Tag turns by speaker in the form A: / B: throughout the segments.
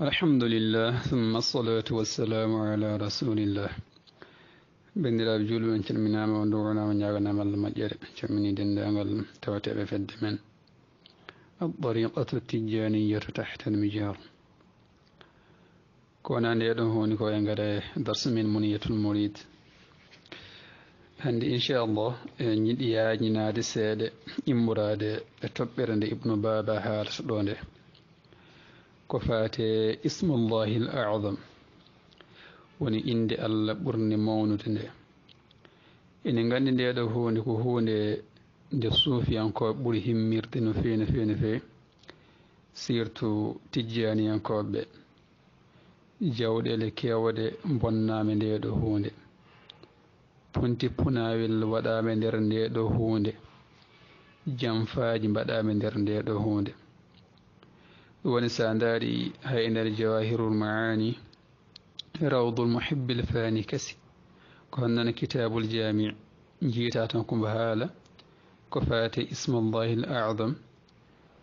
A: الحمد لله ثم الصلاة والسلام على رسول الله بند الله بجول من شرمنا من دورنا من جاغنا من المجر شرمني دندا من توتع بفد من الطريقة التجانية تحت المجار كونا نيرو هون كو درس من منية المريد هند إن شاء الله نيديا نادي إمراد تكبر ابن بابا هارس دونه ko fate ismullahi l adam woni inde allah ɓurni mawnude nde. Ene gandi nde ɗo hunde ko hunde nde suufiyankoɓe ɓuuri himmirde no fewi no fewi no fewi surtout tijjaniyankoɓe jawɗele kewde bonnama nde ɗo hunde punti punawel waɗama nder nde ɗo hunde jamfaji mbaɗama nder nde ɗo hunde woni sa daari ha e nder jawahirul maani rawdul muhibbi l fani kasi ko honnana kitabul jami jiita tan kumba haala ko fate ismallahi l adam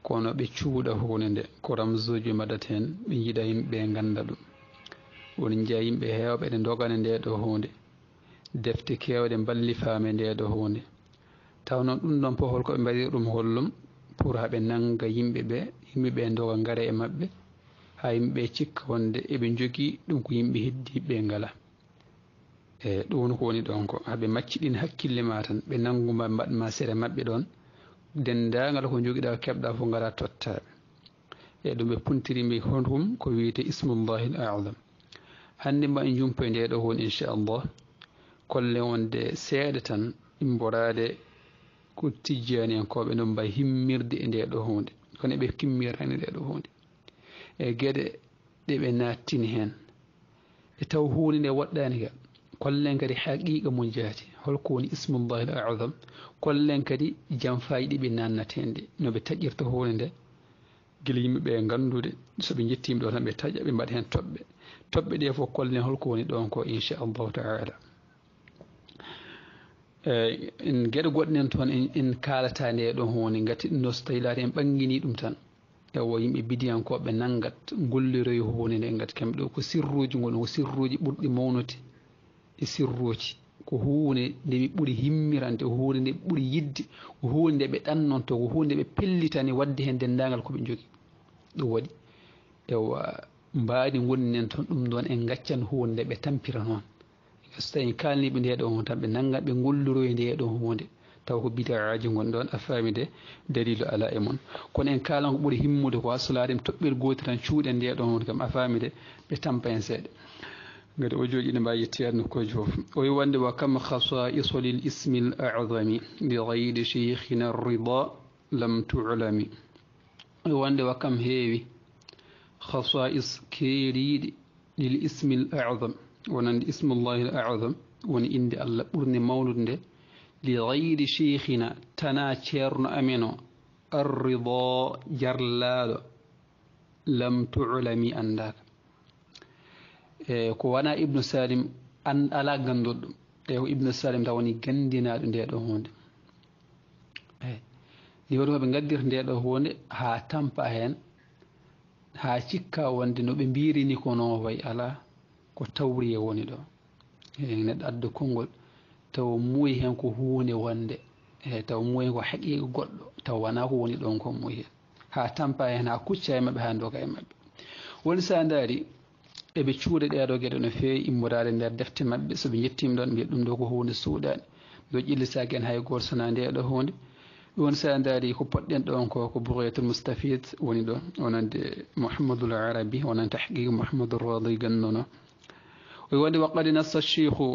A: kono ɓe cuuɗa hunde nde ko ramsuji mbaɗat hen ɓe jiiɗa yimɓe ganda ɗum. Woni jeya yimɓe hewɓe ɗe dogana nde ɗo hunde defte kewɗe balli faame nde ɗo hunde taw noon ɗum ɗon pohol koɓe ɓe mbaɗiri ɗum hollum pour :fra haaɓe nangga yimɓeɓe yimɓeɓe doga gaare e mabɓe ha yimɓeɓe cikka wonde eɓe joogui ɗum ko yimɓe heddiɓe ngala. E ɗum woni ko woni ɗon ko haaɓe macciɗin hakkille ma tan ɓe nanguma mbaɗma sere mabɓe ɗon dendagal ko joguiɗa keɓɗa foof gara tottaɓe e ɗum ɓe puntirimi honhum ko wiyete ismullahi l alam hande ma en jumpo e nde ɗo honi inchallah kolle wonde seeɗa tan imborade ko tijjaniyankoɓe noon mbawi himmirde e nde ɗo hunde kono eɓe kimmirani e nde ɗo hunde e gueɗe ɗeɓe nattini hen e taw hunde nde waɗɗani ga kollen kadi haqiqa mum jaati. Holko woni ismullahi l adam kollen kadi janfaji ɗiɓe nannata hen ɗi no taƴirta hunde nde guila yimɓeɓe gandude soɓe jettimi ɗo tan ɓe taƴa ɓe mbaɗa hen toɓɓe. Toɓɓe ɗe fof kollen holko woni ɗon ko inchallahu taala. Eh, en gueɗe goɗɗe en toon en kalata nde ɗon hunde gati ɗum ɗo so tawi laati en ɓangguini ɗum tan. Ewo yimɓe bidiyankoɓe nangat golliroy hunde nde gati kamɓe ɗo ko sirruji goni ko sirruji ɓurɗi mawnude e sirruji ko hunde nde ɓe ɓuuri himmirande ko hunde nde ɓe ɓuuri yidde ko hunde nde ɓe ɗannonto ko hunde ɓe pellitani wadde hen dendagal koɓe jogui ɗum waɗi. Ewa mbaadi gonni nen toon ɗum ɗon en gaccan hunde nde ɓe tampira noon. استين كان لي بنيه دوم تام بي نانغا بي غولدرو يندي دوم هوندي تاو كو بيتا راجي غون دون افامي دي دليل على ايمون كون ان كالان بوري هيمودو كو اسلاريم توبير غوتي تان شودي ندي دوم كام افامي دي بي تام بين سيد غادي أو جوجي نبا يتيار نكو جوف وي واندي وا كام خصائص للاسم الاعظم لغير شيخنا الرضا لم تعلم وي واندي وا كام هيوي خصائص كيريد للاسم الاعظم ونندي اسم الله الأعظم وني إندي الله أرني مولود لغير شيخنا تنا تشيرن أمينو الرضا جرلاد لم تعلمي أنداك إيه، كوانا ابن سالم أن ألا قندل ايو ابن سالم تواني قندنا لندي أدو هوند إيه، ديورو بنقدر ندي أدو هوند ها تنفاهن ها تشكا واندي نبيري نكونو وي ألا. Ko tawriye woni ɗo e neɗɗo adda konngol taw muuyi hen ko hunde wonde e taw muuyi hen ko haqiqa goɗɗo taw wona ko woni ɗon ko muuyi hen ha tampa hen ha kucca e mabɓe ha doga e mabɓe woni sa daari eɓe cuuɗe ɗeɗo gueɗe no fewi immorade nder defte mabɓe soɓe jettimi ɗon mbiya ɗum ɗo ko hunde suuɗani ɗo ƴillisaki en hay goto sona ndeɗo hunde ɗum sa daari ko poɗɗen ɗon ko ko bouryatul moustafid woni ɗon wonande mouhamadoul arabi wonan tahqiq mouhamadou radi gannono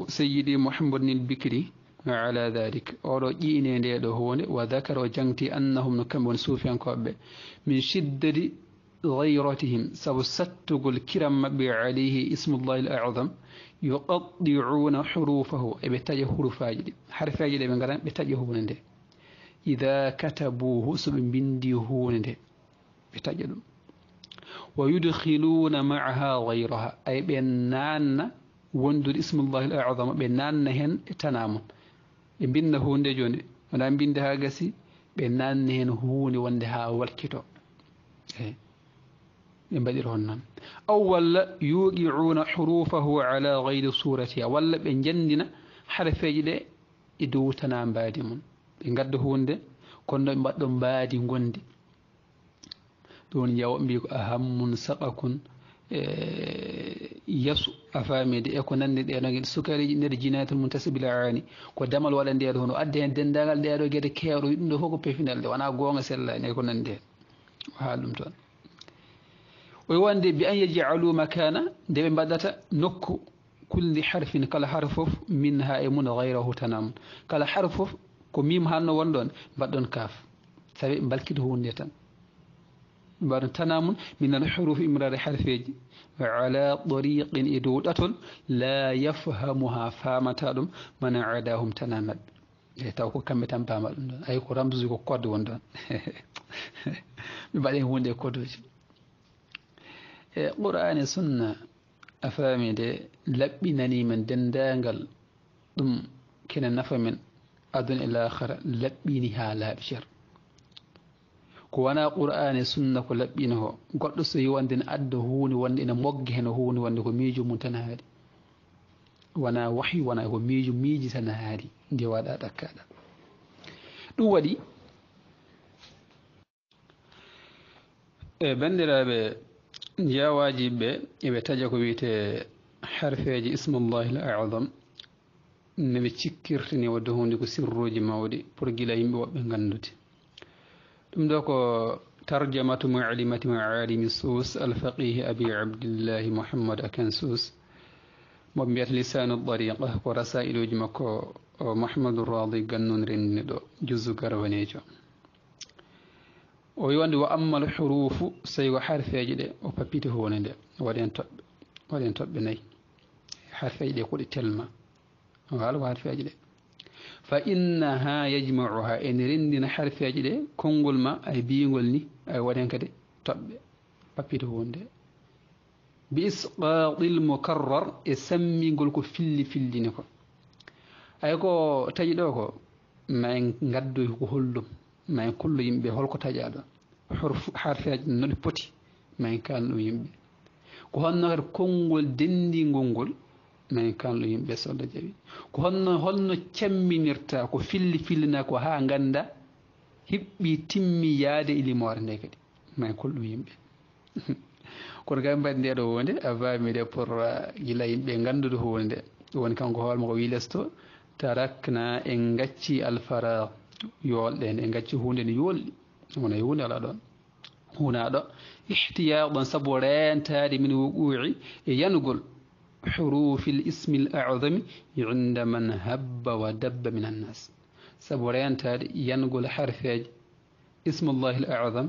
A: seyidi mouhamadnil bicri ala dhalik oɗo ƴiine nde ɗo hunde wa dakara o jangti annahum no kamɓe woni suufiyankoɓeɓe min shiddadi غيرتهم سبو ستغل الكرم عليه اسم الله الأعظم يقطعون حروفه بتاجه حروفاج حرفاج دي من غران بتاجه هونده إذا كتبوه سب بندي هونده بتاجه دم ويدخلون معها غيرها. أي وندر اسم الله الأعظم بنان هن تنام بن هونده جوني ونام بندها غسي بنان هن هوني وندها والكتو إيه ɓe mbaɗira hon noon aw walla yuqiuna hurufahu ala gayri suratiha walla ɓe jandina harfeji ɗe e dow tana mbaadi mum ɓe gadda hunde kono no ɓe mbaɗɗo mbaadi gondi ɗum woni yawo mbi ko ahammun saqakun e yasu a famide e ko nandi ɗeɗo sukariji nder jinayatul muntasibil ani ko damal waɗa ndeɗo hono adde hen dendagal ɗeɗo gueɗe kewɗo ɗum ɗo fof ko pefinal de wona gonga sellani e ko nandi hen o haal ɗum toon o wonde bi an yajalu makana nde ɓe mbaɗata nokku kulli harfin kala har fof min ha e mun gayrahu tanam kala har fof ko mim hanno wonɗon mbaɗɗon kaaf tawi ɓe balkita hunde tan بارن تنام من الحروف إمرار حرف على طريق إدودة لا يفهمها فما تعلم من عداهم تنام يتوقع كم تنبام أي قرام بزيق قد وندن. بعدين هون دي قد قرآن سنة. أفهمي دي. لبنني من دندانغل. دم كنا نفهم من أدن إلى آخر. لبنها لابشر ko wona qur'ani sunna ko laɓɓino ho goɗɗo so yi wonde ne adda hunde wonde ene mogge heno hunde wonde ko miijo mum tan haali wona wahyu wona ko miijo miiji tan haali nde waɗa ɗakkaɗa ɗum waɗi e bandiraɓe jawaji ɓe eɓe taƴa ko wiyete harfeji ismullahi l adam neɓe cikkirtini wadde hunde ko sirruji mawɗi pour gila yimɓe woɓɓe gandude ثم ذاك ترجمة معلمة معالم السوس الفقيه أبي عبد الله محمد أكنسوس مبية لسان الضريقة ورسائل وجمك محمد الراضي قنون رندو جزء كربنيجا ويوان وأما الحروف سيو حرف يجد وببيته وند ولين تب ولين تب بني. حرف يجد يقول تلما وقال حرف يجد. fa innaha yajmauha ene rendina harfeji ɗe konngol ma ay biyingol ni ay waɗi hen kadi toɓɓe pappito hunde bi isqatil mukarrar e sammingol ko filli fillini ko. Ay ko taƴi ɗo ko ma en gaddoy ko hollum ma en kollo yimɓe holko taƴaɗo harfeji noɗe poti ma en kalno ɗum yimɓe. Ko honno kadi konngol dendigol ngol nayi kanlo yimɓe sollo jawi ko honno holno camminirta ko filli fillina ko ha ganda hiɓɓi timmi yaade e limore nde kadi. Nayi kolɗum yimɓe. Kono kam mbaɗi nde ɗo a avami de pour uh, gila yimɓe gandude hunde woni kanko hoolema ko wilesto tarakna en gacci alfara yolɗe e nde en gacci hunde ne yolɗi wona e hunde ala ɗon hunaɗo ihtiyaɗon saabu rentade min wuquuci e yanugol. L adami inda man habba wa dabba min annas saabu rentade yanugol harfeje ismullahi l adam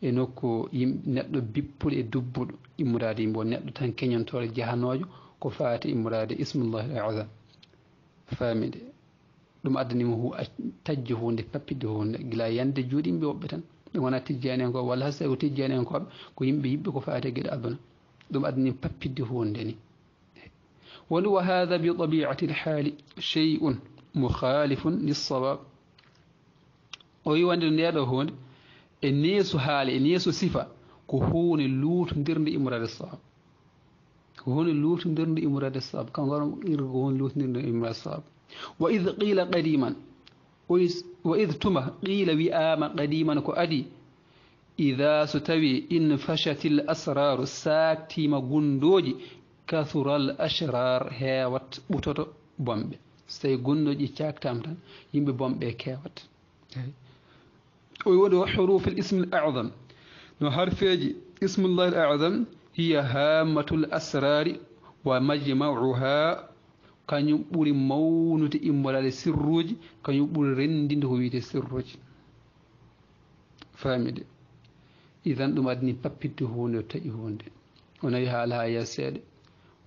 A: e nokku yimɓe neɗɗo bippuɗo e dubbuɗo immorade yimɓe o neɗɗo tan keñontore jahanojo ko fati immorade ismullahi l adam famide ɗum addanima hu tajjo hunde pappidde hunde gila yande juuɗimɓe woɓɓe tan ɓe gona tijjani en ko walla hasa ko tijjani en koɓe ko yimɓe yiɓɓe ko fate gueɗe aduna ɗum addanima pappidde hunde ni ولو هذا بطبيعة الحال شيء مخالف للصواب. ويو أن هون النيس حال النيس صفة كهون اللوت ندرن إمرار الصواب. كهون اللوت ندرن إمرار الصواب. كان غرم إرغون لوت ندرن إمرار الصواب. وإذ قيل قديما وإذ تم قيل وئام قديما كأدي إذا ستوي إن فشت الأسرار ساكتي ما كثر الأشرار هوت بومبي. بومب سيقول نجي تاك تامتان يمب بومب كهوت ويود حروف الاسم الأعظم. نحرف يجي اسم الله الأعظم هي هامة الأسرار ومجمعها كان يقول مونة إمولا لسروج كان يقول رندين هو يتي سروج. فهمت إذن دم أدني ببيت هون يتي هون دي ونهي حالها يا سيدي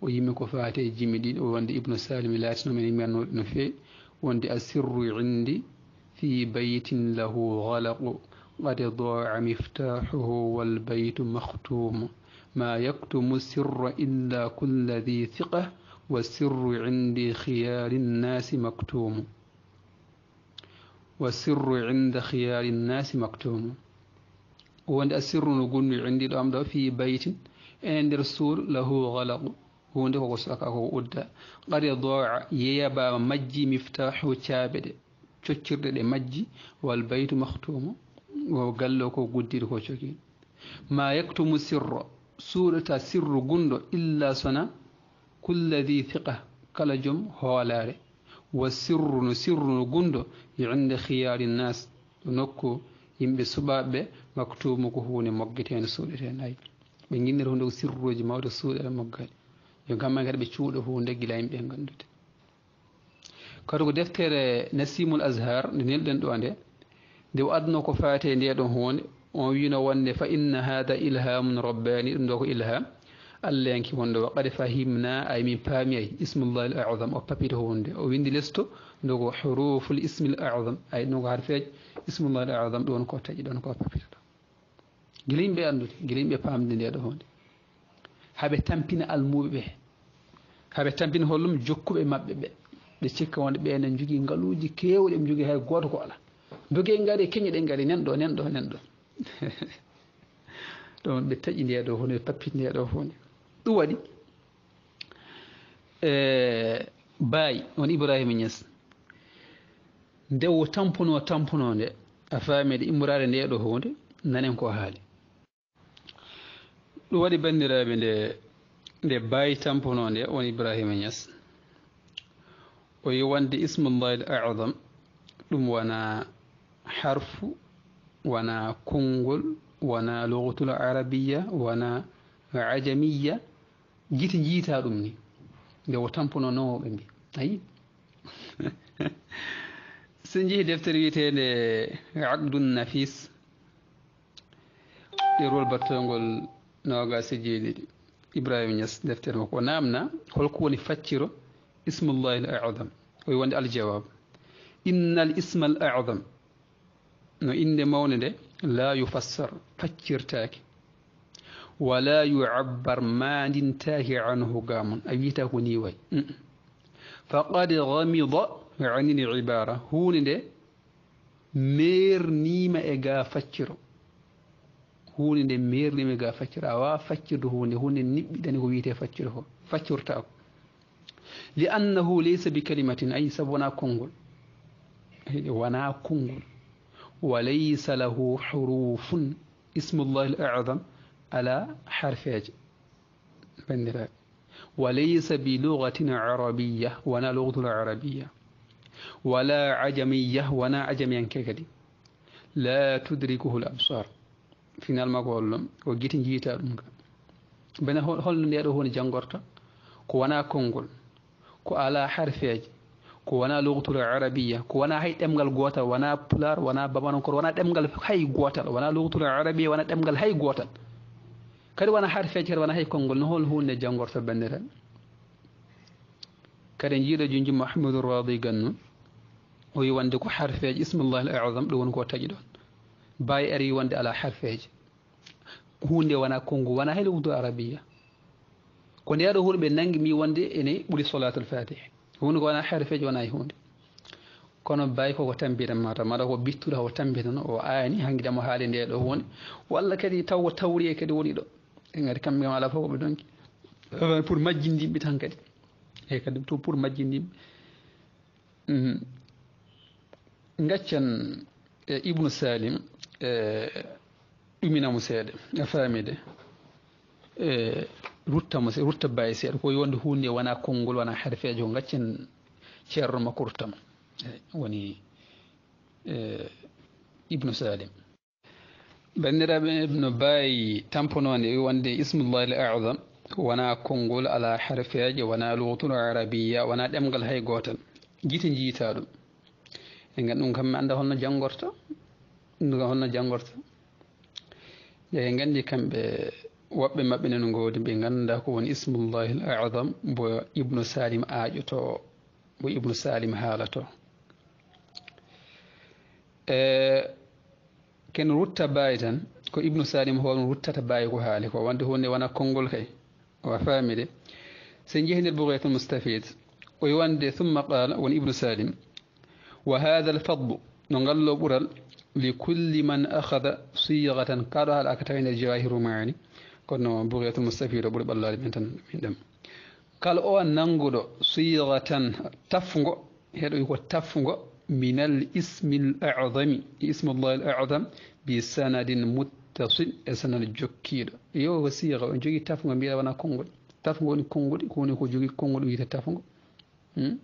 A: ويمي كفاتي جيمي دين وواند ابن سالم لا اتنو من أمان نفي واند السر عندي في بيت له غلق قد ضاع مفتاحه والبيت مختوم ما يكتم السر إلا كل ذي ثقة والسر عندي خيار الناس مكتوم والسر عند خيار الناس مكتوم وعند السر نقول عندي الأمر في بيت عند رسول له غلق هوندي هو سكا هو ودا قري ضاع يابا مجي مفتاح وشابد تشكر دي مجي والبيت مختوم وقال لك قدير هو شكين ما يكتم سر سورة سر قند إلا سنة كل ذي ثقة كل جم هو لاري والسر سر قند عند خيار الناس نكو يم بسبب مكتوم كهون مقتين سورة ناي بنجنر هندو سر جماعة سورة مقتين yo gamma kadi ɓe cuuɗo hunde gila yimɓe gandude kadi ko deftere nasimul azhar nde nelɗen ɗo nde nde o adno ko faate ndeɗon hunde on wino wonde fa inna hada ilhamun rabbani ɗum ɗo ko ilham allah yanki wonde wa qad fahimna ay min paami ay ismullah l azam o papita hunde o windi lesto ndogo huruful ismi l azam ay ɗum ko harfeje ismullah l azam ɗon ko taƴi ɗon ko papita ɗo gila yimɓe andude gila yimɓe pamde ndeɗo hunde haɓe tampina almuɓe ɓe haɓe tampina hollum jokkuɓe maɓɓe ɓe ɓe cikka wonde ɓenen jogui ngaaluji kewɗe ɓe jogui hay goto ko ala dogue gaari keñe ɗe gaari nanɗo nanɗo nanɗo ɗon ɓe taƴi ndeɗo hunde ɓe pappi ndeɗo hunde ɗum waɗi e baayi on ibrahima ñas nde o tampuno tampuno nde a faamide immorade ndeɗo hunde nanen ko haali ɗum waɗi bandiraɓe nde nde baayi tampuno nde on ibrahima ñas o yi wonde ismullahi l adam ɗum wona harfu wona konngol wona lugatul arabiya wona ajamiya gite jiita ɗum ni nde o tampuno nowoɓe mbi ayi so jeehi deftere wiyetede aqdun nafis ɗerwol battolngol nogasi jeeɗiɗi ibrahima ñas deftere makko o namna holko woni facciro ismullahi l adam oyi wonde aljawab inna al isma al adam no inde mawne nde la yufassar faccirtaki wala yuabbar mandintaki anhu gamon a wiyata ko ni way faqad gamida ani l ibara hunde nde mernima e ga facciro هون دي مير لي ميغا فاتشر وا فاتشر هون هون دني كو ويته فاتشر هو. فاتشر تاك لأنه ليس بكلمة اي سبنا كونغول. ونا كونغول. وليس له حروف. اسم الله الأعظم على حرف أج. وليس بلغة عربية ونا لغة عربية. ولا عجمية ونا عجميا كذلك. لا تدركه الأبصار. Finalement ko hollum ko guite jiita ɗum ka bene holno ndeɗo hunde janggorta ko wona konngol ko ala harfeje ko wona lugatul arabiya ko wona hay ɗemgal gotal wona pular wona babanankor wona ɗemgal hay gotal wona lugatul arabiya wona ɗemgal hay gotal kadi wona harfeje kadi wona hay konngol no hol hunde janggorta bandiraɓe kadi jiiɗo junji mahamadou radi gannu o wi wonde ko harfeje ismullahi l azam ɗum woni ko taƴi ɗon bawi ari wonde ala harfeje hunde wona konngol wona hay lugatul arabiya ko ndeɗo huuɗo ɓe nangi mi wonde ene ɓuuri solatul fatihe hunde ko wona harfeje wona e hunde kono bayi koko tampita mata maɗa ko bittuɗo ko tampitano o ayani hanguidemo haali ndeɗo hunde walla kadi taw ko tawri e kadi woni ɗo gati kamɓe kam ala fof koɓe donki pour majjindimɓe tan kadi eyyi kadi to pour majjindimɓe gaccan e ibnu salim e ɗuminamo seeɗa a faamide e ruttamo rutta baye seeɗa koye wonde hunde wona konngol wona harfeje ko gaccen ceerno makko ruttama woni e ibnu salim bandiraɓe no bayi tamponode wonde ismullahi l azam wona konngol ala harfeje wona lugatul arabiya wona ɗemgal hay gotal guite jiita ɗum e gan ɗum kam mi anda holno janggorta ɗum kam holno janggorta eyi gandi kamɓe woɓɓe maɓɓe neno goodi ɓe ganda ko woni ismullahi l azam bo ibnu salim aƴoto bo ibnu salim haalato e ken rutta bayi tan ko ibnu salim hono ruttata bayi ko haali ko wonde hunde wona konngol kay wa faamide so jeehi nder bougayatul moustafide o wonde thumma qala woni ibnu salim وهذا الفضل نغلو برل لكل من أخذ صيغة كره الأكتين الجواهر معاني. كنا بغية المستفيد برب الله لمنتن من دم. قال أو ننغلو صيغة تفنغ هذا هو تفنغ من الاسم الأعظم اسم الله الأعظم بسند متصل سند الجكير يو أيوة، هو صيغة. جوكي تفنغ ميلا وأنا كونغل. تفنغ كونغل كونغل كونغل كونغل كونغل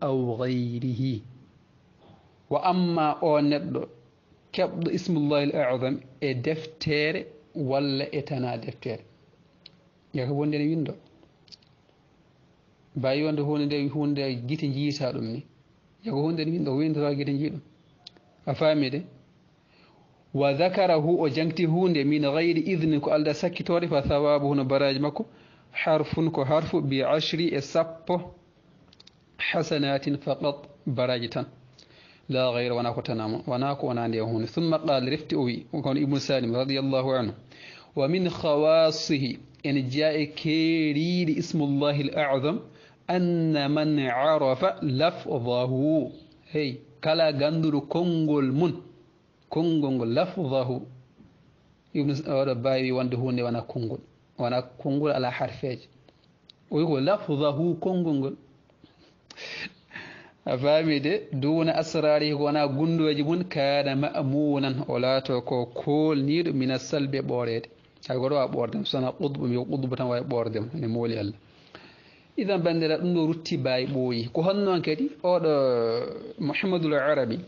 A: aw gayrihi wa amma o neɗɗo keɓɗo ismullahi l adam e deftere walla e tana deftere yaka wonde ne windo mbawi wonde hunde nde hunde guite jiita ɗum ni yako hunde ne windo windoto guite jiiɗum a faami de wa dakarahu o jangti hunde min gayri idne ko allah sakkitore fa thawabu hono baraji makko حرف كو حرف بعشر اسب حسنات فقط براجتا لا غير وناكو تنام وناكو وناني هون ثم قال رفت اوي وكان ابن سالم رضي الله عنه ومن خواصه إن جاء كيري اسم الله الأعظم أن من عرف لفظه. هي كلا غندر كونغول من كونغول لفظه. ابن باي وند هوني وأنا كونغول. وأنا كونغول على حرفيج ويقول لفظه كونغول أفهمي دي دون أسراره وأنا قندو يجبون كان مأمونا ولا توكو كل نير من السلب بوريد أقولوا أبوردم سنة قضب ميو قضب تنوى بوردم يعني مولي الله إذا بندر نور تباي بوي كهان نوان كدي أو محمد العربي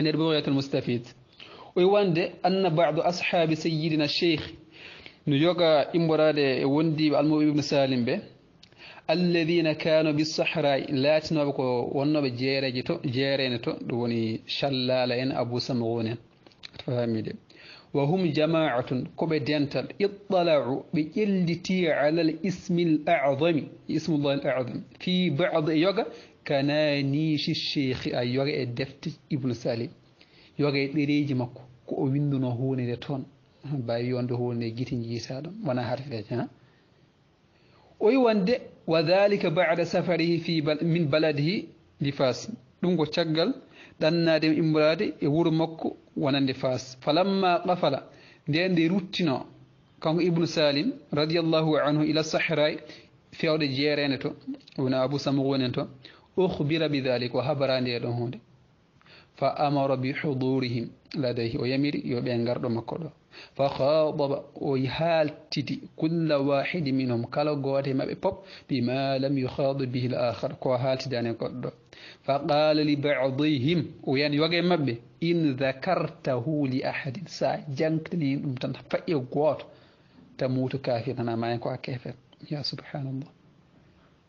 A: نربوية المستفيد ويوان أن بعض أصحاب سيدنا الشيخ نجوكا إمبرا وندي ألمو ابن سالم بي الذين كانوا بالصحراء لا تنبقوا ونبقوا جيري جيتو جيري نتو دوني شلالين أبو سمغوني تفهمي دي وهم جماعة كوبي دينتال اطلعوا بإلدتي على الاسم الأعظم اسم الله الأعظم في بعض يوغا كان نيش الشيخ أيوغا الدفت ابن سالم يوغا إدريج مكو كو ويندو نهوني دي تون باي يوندو هو ني جيتي نجي سادم وأنا حرف ها وي وند وذلك بعد سفره في بل من بلده لفاس دونغو تشغال دان نادم امبرادي اي وور مكو وأنا فاس فلما قفل دي اندي روتينو كان ابن سالم رضي الله عنه إلى الصحراء في اول جيرينتو ونا ابو سمغوننتو اخبر بذلك وهبراني دون هوند فامر بحضورهم لديه ويمير يوبي غاردو مكو دو khadaba o haaltidi kulla wahidi minhum kala gooto e maɓɓe pop bima lam yuhadu bihi l akhar ko haaltidani goɗɗo fa qala li badihim o yani yoga e maɓɓe in dhakartahu li ahadin sa jangtani ɗum tan faƴƴe gooto tamutu kafir tan ama en ko a kefer ya subhanallah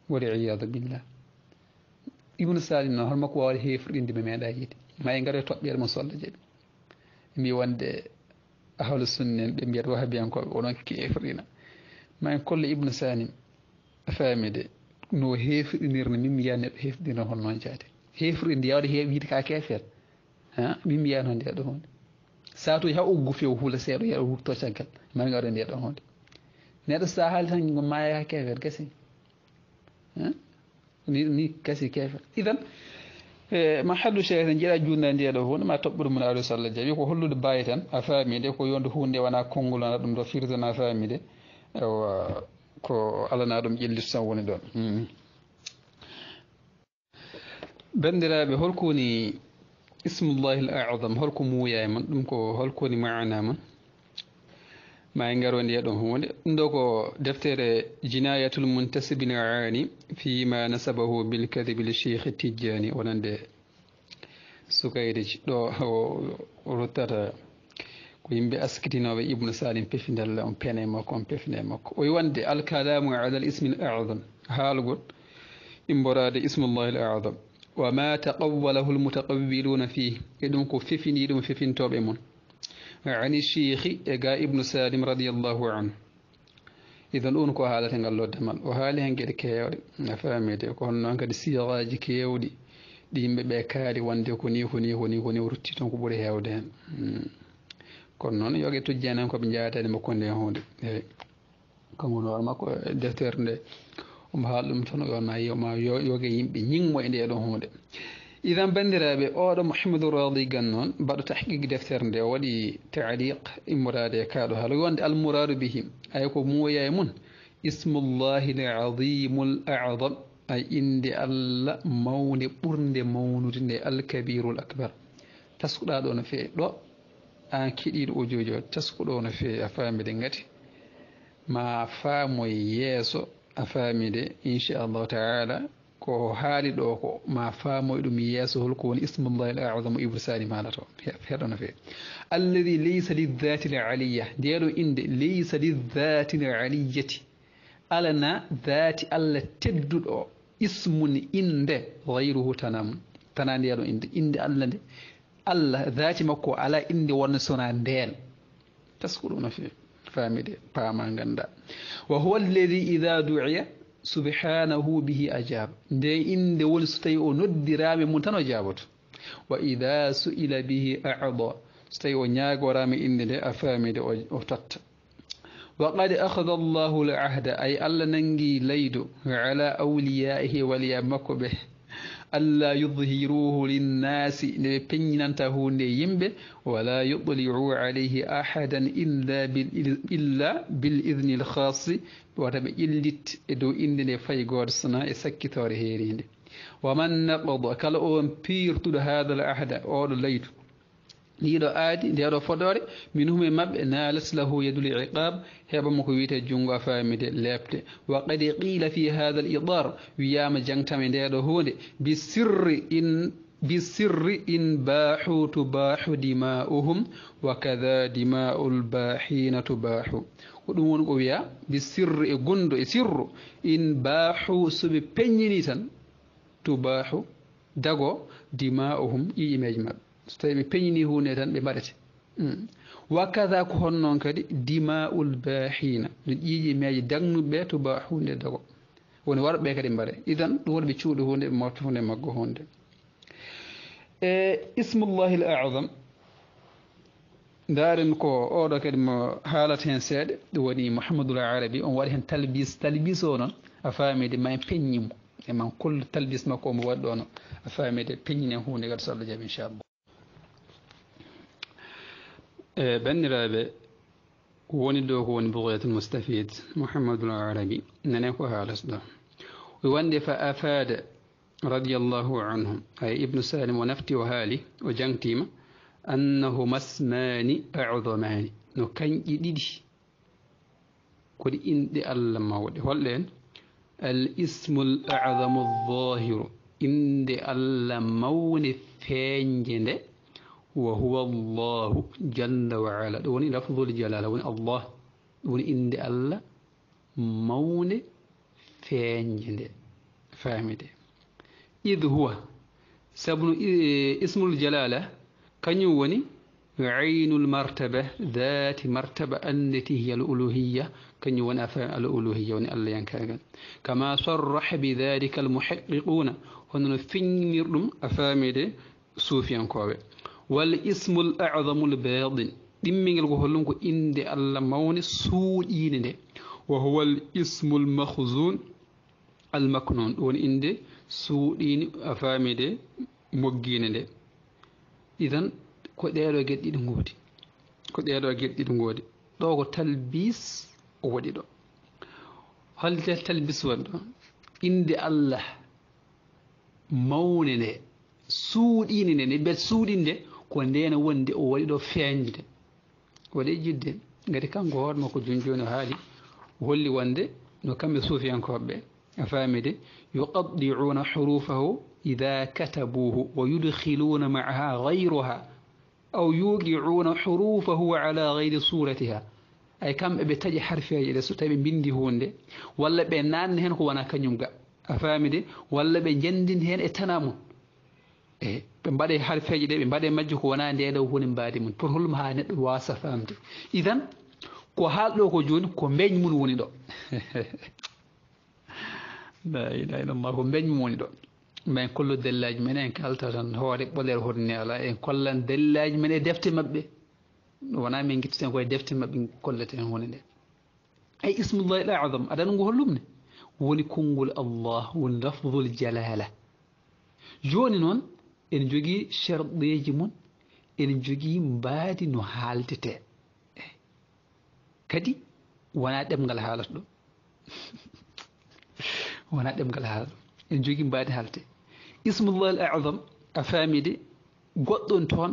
A: waliyadu billah ibnu salim noon holmakko wawde hefrinde ɓe meeɗa yiide ma e gaɗo e toɓɓere mo solla jeeɓi mbi wonde ahlu sunni en ɓe mbiyata wahabiyankoɓe onon kefrina ma en kolle ibnu salim famide no hefrinirno min mi yiya neɗɗo hefɗino hon noon jaade hefrinde yawde heeɓ yiide ka kefer ha min mi yiyano nde ɗo hunde satuji ha oggu few huula seeɗa yeɗo wurto caggal mami gaɗo nde ɗo hunde neɗɗo sa haali tan maya ha kefer gasi ni ni gasi kefer idan e en jiiɗa junda ndiye ɗo hunde ma toɓɓude mum aɗo sallah jaaɓi ko hollude bawi tan a faamide ko yonde hunde wona konngol ana ɗum ɗo firdana faamide ewa ko alana ɗum ƴellitu tan woni ɗon bandiraɓe holko woni ismullahi l adam holko muuya e man ɗum ko holko woni mana man ما ينجر وين يدون هون دوكو دفتر جناية المنتسب نعاني فيما نسبه بالكذب للشيخ التجاني ولند سكيرج دو رتر كوين بأسكتنا ابن سالم بفند الله بفند الله بفند الله ويواند الكلام على الاسم الأعظم هالغور إمبراد اسم الله الأعظم وما تقوله المتقبلون فيه إدنكو ففني إدنكو ففن توب إمون ani cheikhi e ga ibnu salim radiallahu anhu. Idan ɗum ko haalata ngal lodde man o haali hen gueɗe kewɗe. A famide ko hon noon kadi siyaji kewɗi. Ɗi yimɓeɓe kaari wonde ko ni ko ni ko ni ko ni rutti toon ko ɓuuri hewde hen. Hmm. Kono noon yoge tujjani hen koɓe jaatani makko nde hunde eyi kangono on makko e deftere nde. Omo haala ɗum toon ma yoma yoge yimɓe ñingmo e nde ɗon hunde إذا بندرابي أورا محمد راضي جنون بعد تحقيق دفتر دي ولي تعليق المراد يكادو هلو. المراد بهم. أيكو مو يايمون اسم الله العظيم الأعظم. أي إندي ألا مون بورند مون الكبير الأكبر. تسكت دون في لو أن كيد أوجوجو تسكت دون في أفهم دينغتي ما فهم يسو أفهم إن شاء الله تعالى. Ko haali ɗo ko ma faamoye ɗum yeeso holko woni ismullahi l adamu ibrisani maɗa to heɗo no feewi alladi laysa lidati l aliya ndeɗo inde laysa lidati l aliyati alana dati allah tedduɗo ismun inde gayruhu tanam tana ndeɗo inde inde allah nde allah dati makko ala inde wonno sona ndeen taskuɗo no feewi famide paama ganda wa huwa alladi ida duiya سبحانه به أجاب. دي إن دي ولستي ندرا من جابت وإذا سئل به أعضى ستي ونياق ورامي إن دي أفامي دي أفتت وقد أخذ الله العهد. أي ألا ننجي ليد على أوليائه وليامك به. ألا يظهروه للناس لبينته نيمب ولا يطلعوا عليه أحدا إلا بال إلا بالإذن الخاص وتم إلّت إدو إن نفاي غورسنا إسكتار هيرين ومن نقض كالأون بيرتد هذا الأحد أو الليل. Ɗiɗo aadi ndeɗo fodore min hum e mabɓe nalat lahu yadul iqab heɓamo ko wiyete junngo a famide lebte wa qad qila fi hada l idar wiyama jangtame ndeɗo hunde in bisirri in baahu tubaahu dima'uhum wa kada dima'u lbahina tubaahu ko ɗum woni ko wiya bisirri e gondo e sirru in baahu soɓe peññini tan tubaahu dago dima'uhum ƴiƴimeji mabɓe so tawi ɓe peñini hunde tan ɓe mbaɗete wa kada ko hon noon kadi dima'ul bahina ɗum ƴiiƴi meji dagnuɓe to ba hunde dago woni warɓe kadi mbaɗe idan ɗum woni ɓe cuuɗi hunde ɓe mofta hunde maggo hunde e ismullahi l adam daren ko oɗo kadi mo haalata hen seeɗa woni mouhamadoul arabi on waɗi hen talbis talbis o noon a famide ma en peññimo eman kollu talbis makko omo waɗi ɗo no a famide peññinen hunde kadi so allah jaaɓi inchallah أه، بن رابع هو ندوه هو نبغية المستفيد محمد العربي ننكوها على وان دفع أفاد رضي الله عنهم أي ابن سالم ونفتي وهالي وجنتيما أنه مسمان أعظمان. نكن جديدي قد إن دي الله مولي والين الاسم الأعظم الظاهر. إن دي الله مولي فين جندي وهو الله جل وعلا. دوني لفظ الجلالة وني الله وني إند الله مون فينجند فاهمت إذ هو سبن اسم الجلالة كان عين المرتبة ذات مرتبة التي هي الألوهية. كان يوني الألوهية وني الله ينكاغن. كما صرح بذلك المحققون هن فين أفامد سوفيان كوبي والإسم الأعظم الباض دمين الغهلون كو إندي الله موني سوين دي. وهو الإسم المخزون المكنون. دون إندي سوين أفامي دي مجين دي. إذن كو ديرو جد دي نغودي. كو ديرو جد دي نغودي. دوغو تلبيس ودي دو. هل دي تلبيس ودو إندي الله موني دي. سوين دي. بل سوين دي. Ndena wonde o waɗi ɗo feeñde waɗi jidde gati kanko hoore makko joni joni haali holli wonde no kamɓe suufiyankoɓe a faamide yuqaddi'una hurufahu ida katabuhu wa yudkhiluna maaha gayruha aw yuqi'una hurufahu ala gayri suratiha ay kamɓe ɓe taƴi harfeji ɗe so tawi bindi hunde walla ɓe nanni hen ko wona kañum ga a faamide walla ɓe jandini hen e tana mum e ɓe mbaɗe harfeji ɗe ɓe mbaɗe majju ko wona ndeɗo woni mbadi mum pour hollum ha neɗɗo wasa famde idan ko haalɗo ko joni ko beñ mum woni ɗo la ilaha illallah ko beñ mum woni ɗo min kollu dellaji men en kalta tan hoore ɓolere horni ala en kollan dellaji men e defte mabɓe wona min guittiten koye defte mabɓe kolleten hunde nde ay ismullahi l adam aɗa ngu hollum ne woni konngol allah woni lafdul jalala joni noon en jogii sherɗeji mum en jogii mbaadi no haaldete kadi wona ɗemngal haalata ɗo wona ɗemngal haalata en jogii mbaadi haalte ismullah al adam a faamide goɗɗon toon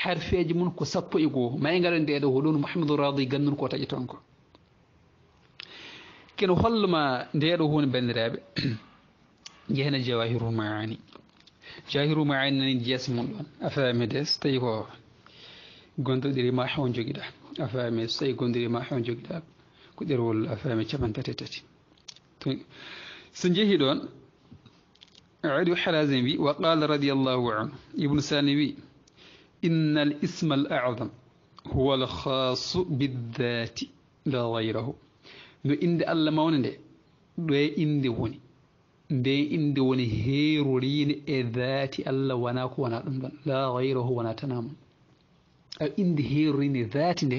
A: harfeji mum ko sappo e goo ma e ngara ndeɗo ko ɗon mouhamadou radi gandun ko taƴi toon ko kene holluma ndeɗo hunde bandiraɓe jehna jawahiru maani جاهرو ما عين نين جيس مولون افهم ديس تي هو غوندو ديري ما حون جوغيدا افهم سي غوندو ديري ما حون جوغيدا كودير ول افهم تشمان تاتي تاتي سنجي دون عدو حلازم بي وقال رضي الله عنه ابن سالم ان الاسم الاعظم هو الخاص بالذات لا غيره نو اند الله ما وندي دو اند وني nde inde woni heeroriinde e daati allah wona ko wona ɗum ɗon la gayrahu wona tanamum a inde heeroriinde daati nde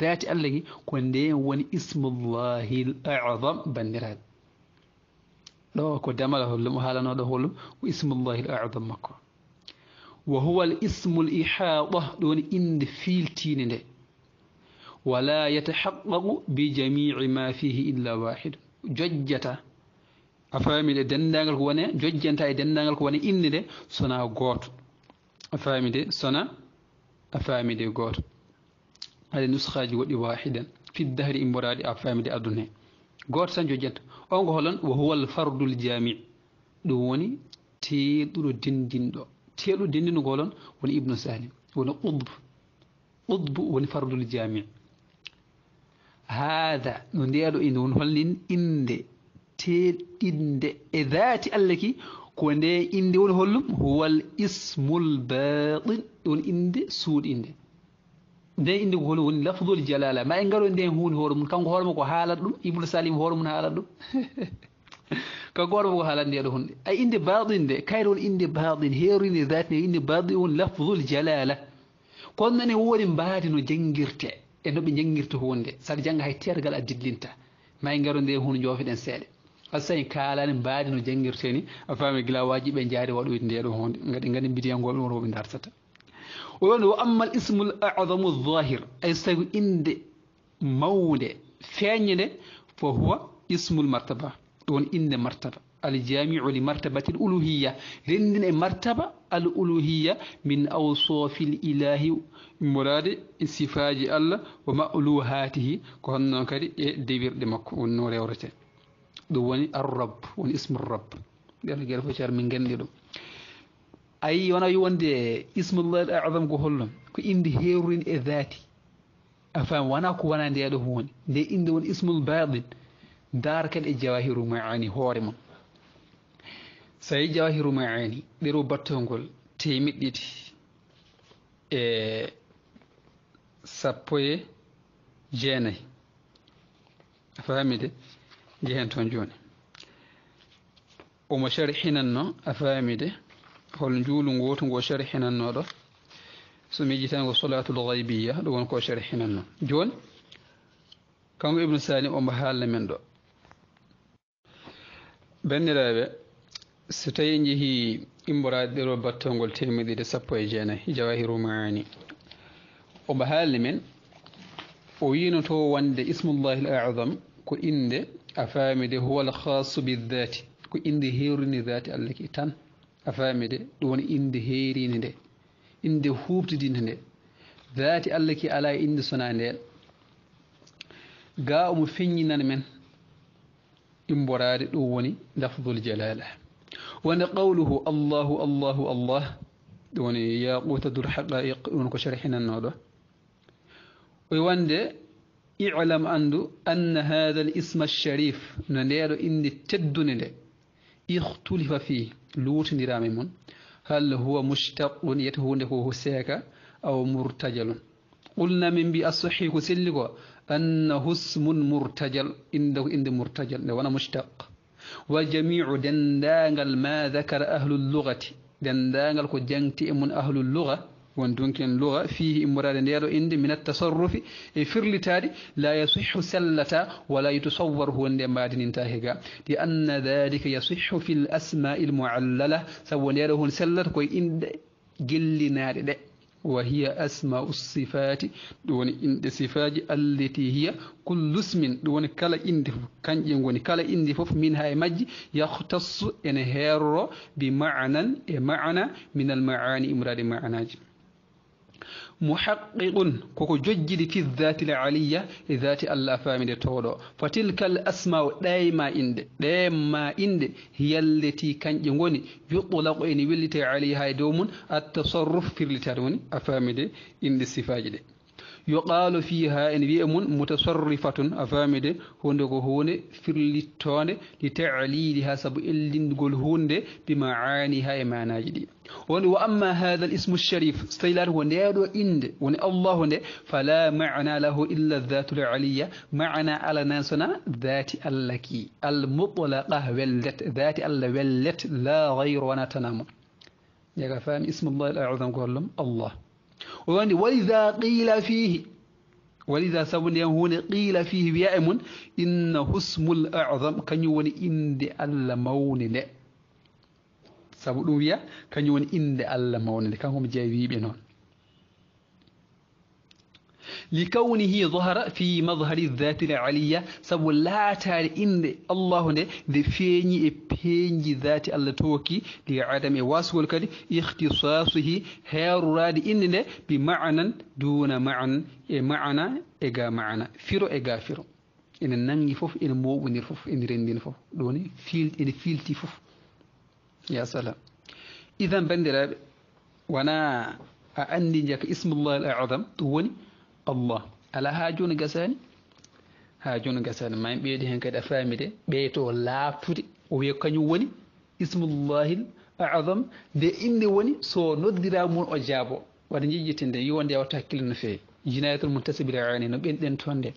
A: daati allah ki ko nden woni ismullahi l adam banndiraaɓe ɗo ko damala hollum o haalanoɗo hollum ko ismullahi l adam makko wa huwa al ismu l ihada ɗo woni inde fiiltiinde nde wala yatahaqqaqu bi jamici ma fihi illa wahidu jojjata a faamide denndangal ko wone jojjanta e denndangal ko wone inde nde sona gooto a faamide sona a faamide gooto haɗa nuskhaji woɗɗi wahidan fi dahri immorade a faamide aduna he gooto tan jojjanta on ko holon wo huwa l fardul jami ɗum woni teeɗuɗo dendinɗo teeɗuɗo dendinɗo ko holon woni ibnu salim woni qudbe qudbe woni fardul jami hada no ndeɗo inde woni تيد ذات الله كي كوندي اندي ول هولم هو الاسم الباطن دون اندي سود اندي دي اندي ول هو لفظ الجلاله ما انغارو اندي هون هورم كان هورم كو حالات دوم ابن سليم هورم حالات دوم كو غورم كو حالات دي هون اي اندي باطن دي كايرون اندي باطن هيرين ذات اندي باطن لفظ الجلاله كون ناني هو دي باطن جينغيرتي اي نوبي جينغيرتو هون دي سار جانغ هاي تيرغال اديدلينتا ما انغارو اندي هون جوفي دن سيلي assayi kaalani mbaadi no jangguirte ni a faami gila waji ɓe jaari waɗoyde ndeɗo hunde gadi gandi mbidiyangoɓe won woɓe dartata o woni wo amma l ismu l adamu zahir ay so inde mawde feeñe nde fo huwa ismul martaba woni inde martaba aljamiu li martabati l uluhiya renndin e martaba al uluhiya min awsafi l ilahi murade e sifaji allah wa maluhatihi ko kadi e dewirɗe makko wonno rewrete ɗum woni arrab woni ismu rab ɗeno gueɗe fof ceer min gandi ɗum ayi wona wonde ismullah al adam ko hollum ko inde heerurinde e dati a faami wona ko wona ndeɗo hunde nde inde woni ismul badin dara kadi e jawahiru maani hoore mum so yi jawahiru maani ɗero battolngol temit ɗiɗi e sappo e jeenayi a جهن تونجون وما شرحنا نو أفهم ده. هل نجول نقول نقول شرحنا نو ده. سمي جتان وصلاة الغيبية. لو نقول شرحنا نو جون؟ كان ابن سالم أم حال من ده؟ بن رأب ستين جه إمبراد درو بطن قول تلمي ده سبوي جانا جواهر معاني. أم حال من وينتو وند اسم الله الأعظم. كو إنده a faamide huwa al khasu bidati ko inde heeruni dati allah ki tan a faamide ɗum woni inde heerinde nde inde huɓtidinde nde dati allah ki ala inde sona nden ga omo feññinan men imborade ɗum woni lafdul jalala wonde qawluhu allahu allahu allah ɗum woni yaqutadul haqaiq ɗum ko sharhinannoɗo oy wonde اعلم أن هذا الاسم الشريف نديرو ان تدو اختلف فيه. لوت نرامي من. هل هو مشتق يتهون هو سيكا أو مرتجل؟ قلنا من بي اصحي كسلقو أنه اسم مرتجل. اندو إند مرتجل. وأنا مشتق. وجميع دندانغل ما ذكر أهل اللغة. دندانغل كو جنتي من أهل اللغة. وندونك اللغة فيه إمرار نيرو إند من التصرف فرلتاري لا يصح سلة ولا يتصور هو إند ما دين تاهيغا لأن ذلك يصح في الأسماء المعللة سو نيرو هون سلة كوي إند جل نار ده وهي أسماء الصفات دون إند صفات التي هي كل اسم دون كلا إند كان ينقول كلا إند فوف منها مج يختص إنهارو بمعنى معنى من المعاني إمرار معناجي محقق كوكو جوجي في الذات العلية ذات الله فامد تولو فتلك الأسماء دائما إند دائما إند هي التي كان يغني يطلق إن ولت عليها دوم التصرف في التاروني أفامد إند الصفات يقال فيها إن بيمن متصرفة أفامدة هندو هون في اللتان لتعليلها سب إلين قول هوند بمعانيها إمانا جدي وأن وأما هذا الاسم الشريف ستيلر هو نيرو إند وأن الله هند فلا معنى له إلا الذات العليا معنى على ناسنا ذات اللكي المطلقة ولت ذات اللولت لا غير وأنا تنام. يا اسم الله الأعظم قولهم الله. ولذا قيل فيه ولذا سبن يهون قيل فيه بيائم إنه اسم الأعظم كان يوان إند ألمون لأ. سبن يهون كان يوان إند ألمون لأ كان هم جايبين لكونه ظهر في مظهر الذات العلية. سبو لا تاري إن الله نه ذي فيني بيني ذات الله توكي لعدم واسول كدي اختصاصه هيراد إن بمعنى دون معنى معنى إجا معنى فيرو إجا فيرو. نانجي فوف إن مو ونير فوف إن رندين فوف. دوني فيل إن فيلتي فوف. يا سلام. إذا بندر وأنا أندي جاك اسم الله الأعظم. توني joni gasani ma ɓeydi hen kadi a famide ɓeyto laftude o wiya kañum woni ismullahil azam nde inde woni so noddira mum o jaabo waɗa jijjitinde yo nde watta hakkille no fewi jinayatul muntasibile ani no ɓenɗen toon nde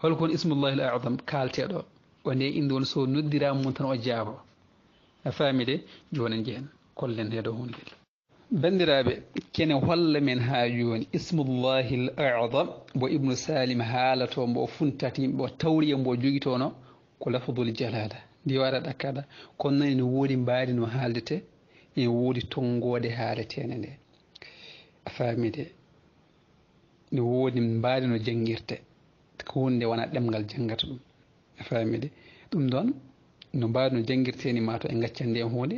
A: holko woni ismullahil azam kalteɗo o nde inde woni so noddira mum tan o jaabo a famide joni jehen kollen heɗo hundel bandiraɓe kene holla men ha joni ismullahi l adam mo ibnu salim haalato mbo funtati mbo tawriya mbo jogitono ko lafdul jalala ndi waɗaɗa ɗakkada kono noon ene woodi mbaadi no haaldete ene woodi tongode haaletede nde. A faamide ne woodi mbaadi no janngirte ko hunde wona ɗemgal janngata ɗum. A faamide ɗum ɗon no mbaadi no janngirteni mataw e gaccan nde hunde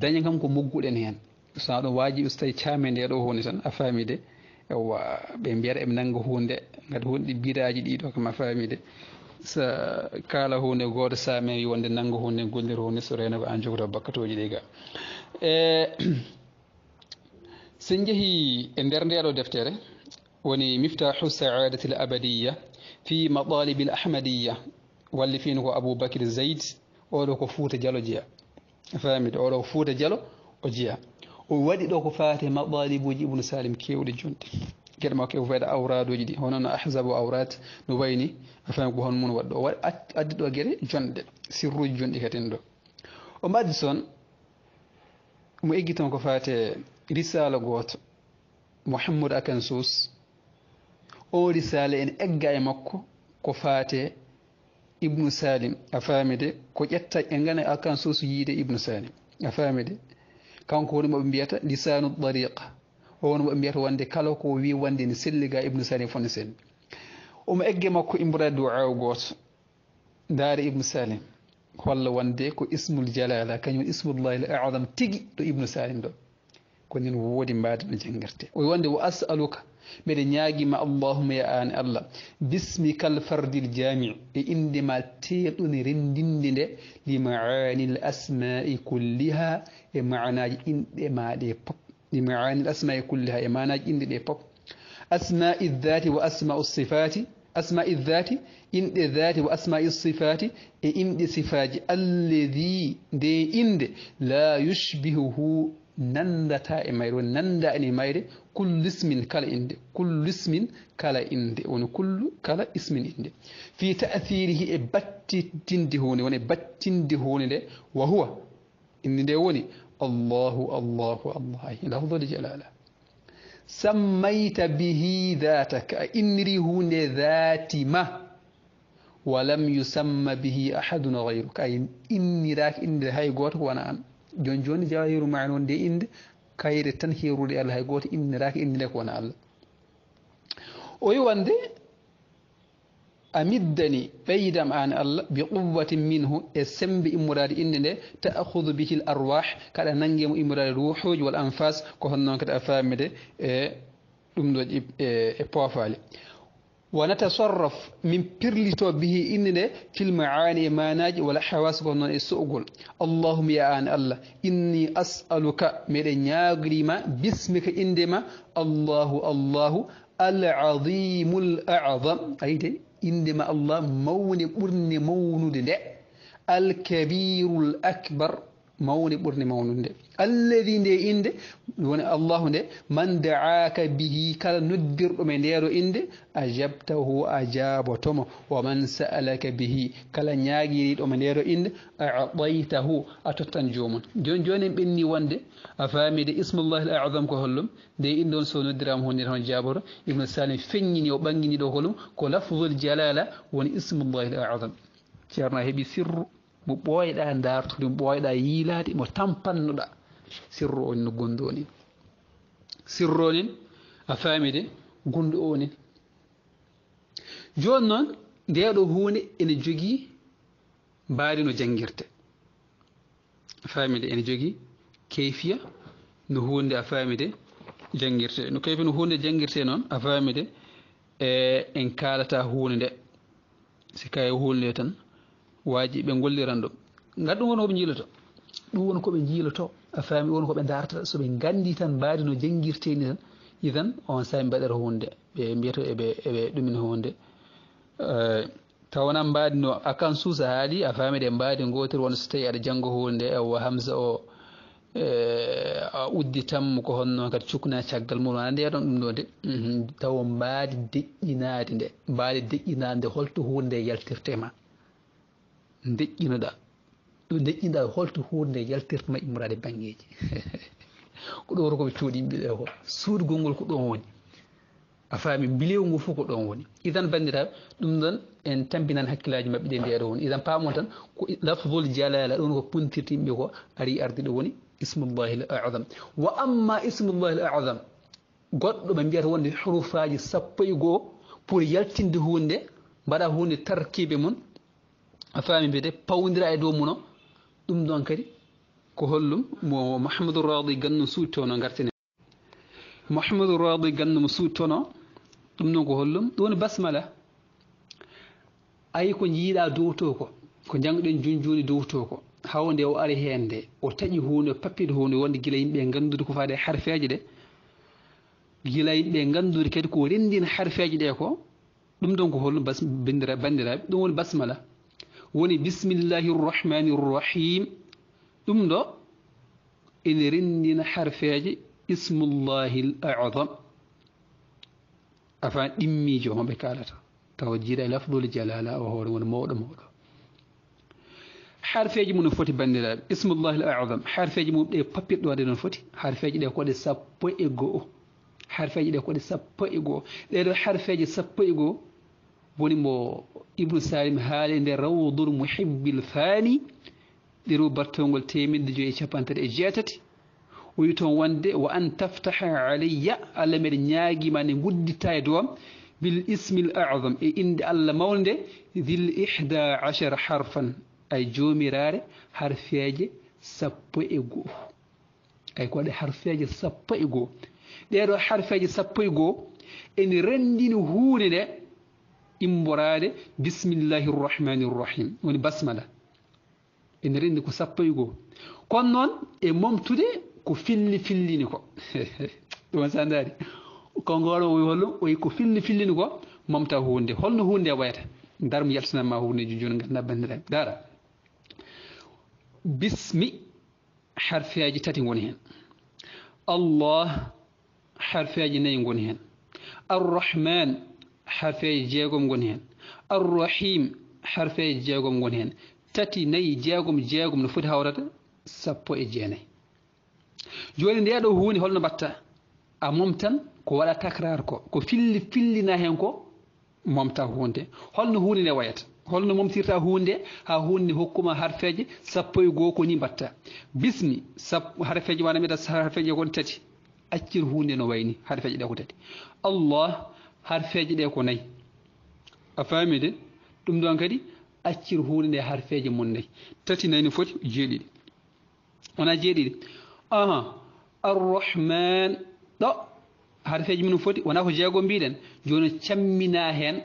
A: daña kam ko mogguɗen heen. So ɗum wajibi so tawi caame nde ɗo hunde tan a faami de ewa ɓe mbiyata eɓe nangga hunde gati hunde ɗi bidaji ɗiɗo kam a faami de so kala hunde goto saame wonde nangga hunde gollir hunde so rena ko an jogoto bakkatoji ɗi ga e sen jeehi e nder ndeɗo deftere woni miftahu saadati l abadiya fi matalibi l ahmadiya walli fino ko aboubacry zeyd oɗo ko fuuta dialo jeeya famide oɗo ko fuuta dialo o jeeya o waɗi ɗo ko faate maɗalibuji ibnu salim kewɗe jonɗe gueɗe makko e wiyata awraduji ɗi. Hono no ahsabu awrat no wayni afami ko hon mum waɗɗo. O addi ɗo gueɗe jonɗe sirruji jonɗi katen ɗo. O mbaddi toon mo eggi eggiton ko fate risala goto mouhammadou akan sus o risala ene egga e makko ko fate ibnu salim a famide ko ƴetta e gana akan sus yiide ibnu salim a famide كان كون مبيات لسان الطريق هون مبيات واندي كالو كو وي واندي نسلغا ابن سالي فونسين ام أجي ماكو امبرا دعاء غوت دار ابن سالم ولا واندي كو اسم الجلاله كان اسم الله الاعظم تيجي ابن سالم دو كونين وودي مباد نجينغرتي وي واندي واسالوك mbeɗe ñaaguima allahuma ya an allah bismikal fardil jami e indema teɗone rendinde nde li maani l asmai kulliha e manaji inɗe maɗe pop li maani l asmai kulliha e manaji inɗe ɗe pop asmai dhati wa asmau sifati asmai dhati inɗe dhati wa asmai sifati e inɗe sifaji alladi nde inde la yushbihuhu e ene mayre kullu ismin kala inde kullu ismin kala inde woni kullu kala ismin inde fi ta'thirihi e battitinde hunde woni battinde hunde nde wa huwa inde nde woni allahu allahu allah lafdul jalala sammayta bihi datak a inniri hunde dhati ma walam yusamma bihi ahadun gayruk ay inniraka inde hay goto ko wona an جون جون جاهير معلون دي إند كاير تنهيرو دي الله يقول إن راك إن لك وأنا الله ويوان دي أمدني بيدم عن الله بقوة منه السم بإمراد إن لي تأخذ به الأرواح كالا ننجم إمراد الروح والأنفاس كهنان كتأفامده إيه دمدوج إيه إيه إيه إيه إيه إيه إيه إيه ونتصرف من برلي به إننا في المعاني ما ناج ولا حواس قلنا السؤال اللهم يا آن الله إني أسألك من ما باسمك إنما الله الله العظيم الأعظم. أي إنما الله مون مون الكبير الأكبر. موني برني موني الذي ندي اندي وني الله ندي من دعاك به كلا ندير من ديرو اندي أجبته اجاب وتم ومن سألك به كلا نياغي من ديرو اندي أعطيته أتتنجوم. جون جون بني وندي افامي دي اسم الله الأعظم كهلم. دي اندون سو ندرام هون نيرون جابر ابن سالم فيني ني وبانغي ني دو كلفظ الجلالة وني اسم الله الأعظم. تيرنا هبي سر. mo ɓooyɗa dartude mo ɓooyɗa yiilade mo tampannoɗa sirru o no gonɗo o nin sirru o nin a faami de gonɗo o nin joni noon ndeɗo hunde ene jogii mbaadi no jangirte faami de ene jogii keyfiya no hunde a faami de jangirte no keyfi no hunde jangirte noon a faami de e en kaalata hunde nde si kaye hunde nde tan waaji ɓe golliran ɗum ngat ɗum woni koɓe jiiloto ɗum woni koɓe jiiloto a faami woni koɓe dartata soɓe gandi tan mbaadi no janguirteni tan idan on saabi mbaɗata hunde ɓe mbiyata eɓe eɓe ɗumin hunde tawana mbaadi no akan suusa haali a faami ɗe mbaadi gotel wona so tawi aɗa janggo hunde o hamsa o a uddi tammo ko honnoon kadi cukna caggal mum ana ndeɗon ɗum ɗo de taw mbaadi deƴƴinade nde mbaadi deƴƴinade nde holto hunde nde yaltirtema deƴƴinoɗa ɗo deƴƴiɗa holto hunde yaltirtema immorade banggueji ko ɗo woni koɓe cuuɗi yimɓe ɓe ko suudgol ngol ko ɗon woni a faami mbilew ngu fof ko ɗon woni idan bandiraɓe ɗum ɗon en tambinan hakkillaji mabɓe ɗe ndeɗo woni idan paamon tan ko lafdul jalala ɗon ko puntirta yimɓe ko ari arde ɗo woni ismullahi l azam wa amma ismullahi l azam goɗɗo ɓe mbiyata wonde hurufaji sappo e goho pour yaltinde hunde mbaɗa hunde tarkibe mum e kadi ko hollum mo mahamadou radi gannu suuttono gartene mouhamadou radi gannu mo suuttono ɗum ɗon ko hollum ɗum woni basmala ayi ko jiiɗa dowto ko ko jangɗen joni joni dowto ko hawde o ari hen nde o taƴi hunde pappide hunde wonde guila yimɓe gandude ko faade harfeje ɗe guila yimɓe gandude kadi ko rendina harfeje ɗe ko ɗum ɗon ko hollum bas bindira bandiraɓe ɗum woni basmala woni bisimillahi rrahmani rrahim ɗum ɗo ene rendina harfeje ismullahi l azam afan ɗimmijo hoɓe kalata tawa jiiɗa e lafdul jalala o hoore woni mawɗo mawɗo harfeji mum no foti bandiraɓe ismullahi l azam harfeji mum ɗe pappirɗe waɗe noon foti harfeji ɗe koɗe sappo e goho harfeji ɗe koɗe sappo e goho ɗeɗo harfeji sappo e goho بوني مو ابن سالم هالي ان روض المحب الثاني ديرو برتون قلت من دي جي شابانتر اجياتتي ويتون وند وان تفتح علي على مرنياجي ماني غد تايدوم بالاسم الأعظم. ان الله موند ذي الاحدى عشر حرفا. أي جو مرار حرفياجي سبو إيغو. أي كود حرفياجي سبو إيغو. ديرو حرفياجي سبو إيغو. إن رندين هوني immorade bisimillahi rrahmani rrahim woni basmala ene rendi ko sappo e goho kono noon e momtude ko filli fillini ko ɗum sa daari konngoro o wi hollum o ko filli fillini ko momta hunde holno hunde wayata yaltinanma hunde joni ganda bandiraɓe dara bismi harfeji tati goni hen allah harfeji nayyi goni hen arrahman harfeji jeegom goni hen arrahim harfeji jeegom goni hen tati nayyi jeegom jeegom no foti hawrata sappo e jeenayyi joni ndeɗo hunde holno mbatta a momtan ko waɗa tacrar ko ko filli fillina hen ko momta hunde holno hunde nde wayata holno momtirta hunde ha hunde hokkuma harfeje sappo e goho koni mbatta bismi harfeje wana mbiɗa harfeje kon tati accir hunde no wayni harfeje ɗe ko tati allah harfeje ɗe ko nayyi a faami de ɗum ɗon kadi accir hunde nde harfeje mum nayyi tati nayni foti jeeɗiɗi wona jeeɗiɗi aha arrahman ɗo harfeji mum foti wona ko jeego mbiɗen joni cammina hen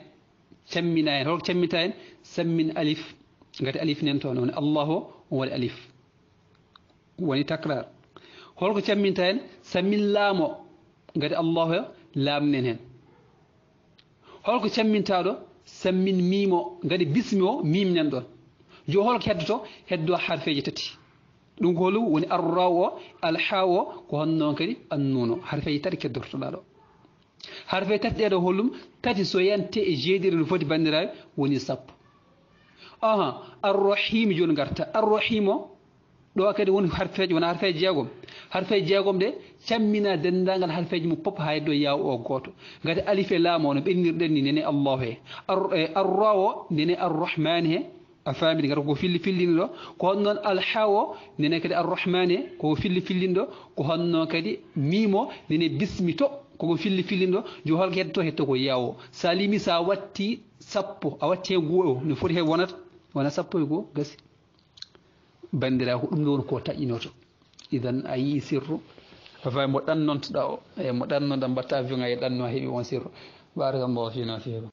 A: cammina hen holko cammita hen sammin alif gati alif nen toon woni allah o alif woni tacrar holko camminta hen sammin laamo gati allahu o laamnen hen holko cammintaɗo sammin mimo gati bismi o mimnen ɗon jo holko heddoto heddo harfeji tati ɗum ko holum woni arraw o alhaw ko honnoon kadi annuno harfeji tati keddortoɗa ɗo harfeji tati ɗeɗo hollum tati so yante e jeeɗiri no foti bandiraɓe woni sappo aha arrahim joni garta arrahim o ɗo kadi woni harfeji wona harfeji jeegom harfeji jeegom ɗe cammina dendagal harfeji mum pop ha heddo yaw o goto gati alif e laamo no ɓennirɗen ni nene allahu he arra o nene arrahmani he a faamini gata ko filli fillini ɗo ko honnoon alha o nene kadi arrahmani he koko filli fillini ɗo ko honnoon kadi mimo nene bismi to koko filli fillini ɗo jo holko heddoto hetto ko yawo sa limi sa watti sappo a watti he goo o foti he wonata wona sappo e gasi bandira ko ɗum ɗon ko taƴƴinoto idan a yii sirru fafay mo ɗannontoɗa o eyi mo ɗannoɗa mbatta avion a e ɗanno a heeɓi on sirru barakallahu fina fiikum